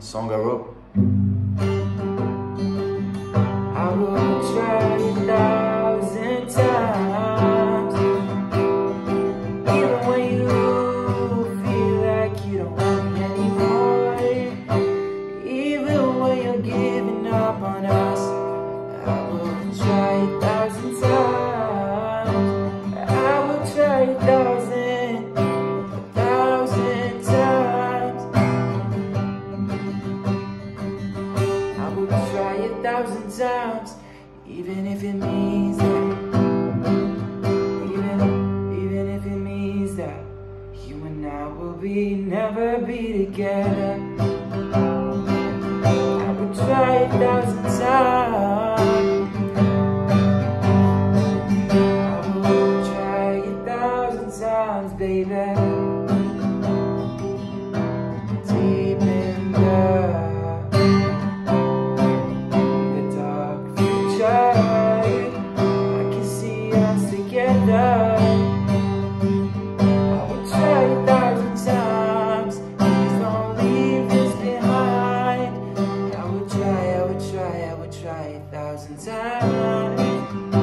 song I wrote. I will try a thousand times Even when you feel like you don't want me anymore Even when you're giving thousand times, even if it means that. Even, even if it means that you and I will be never be together. I would try a thousand times. I would try a thousand times, baby. I can see us together. I would try a thousand times Please don't leave this behind. I would try, I would try, I would try a thousand times.